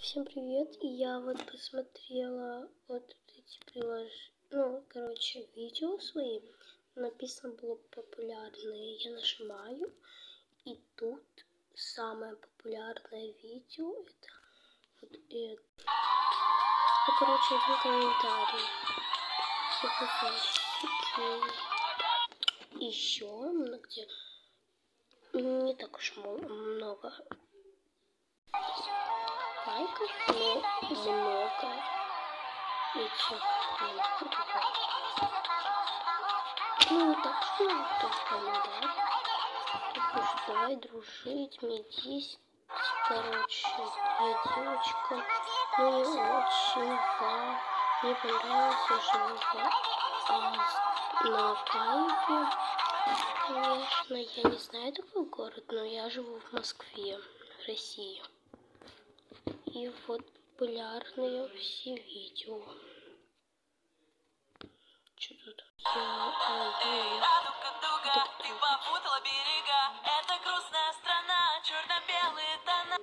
Всем привет! Я вот посмотрела вот эти приложения, ну, короче, видео свои. Написано было популярные. Я нажимаю, и тут самое популярное видео это вот это. Ну, короче, один комментарий. Еще где не так уж много лайков, но много ну не так что кто комментарий давай дружить мне 10 короче я девочка. Ну очень да мне понравилось живу в, на Каеве конечно я не знаю такой город но я живу в Москве в России и вот популярные все видео. Что тут? Я, а, я, я. Ты попутала берега, это грустная страна, черно-белые тона.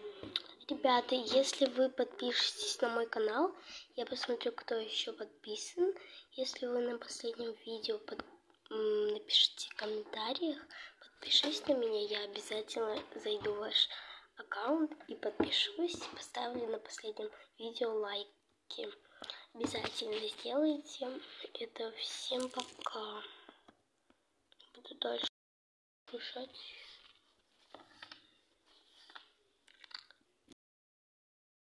Ребята, если вы подпишетесь на мой канал, я посмотрю, кто еще подписан. Если вы на последнем видео под... напишите в комментариях, подпишись на меня, я обязательно зайду в ваш аккаунт и подпишусь, поставлю на последнем видео лайки. Обязательно сделайте это. Всем пока. Буду дальше писать.